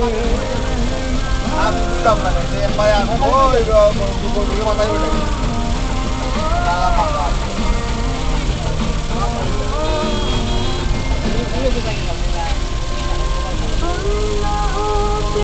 啊，真不能！这半夜我我一个蒙古女的我都要睡，咋办啊？你你又去干啥？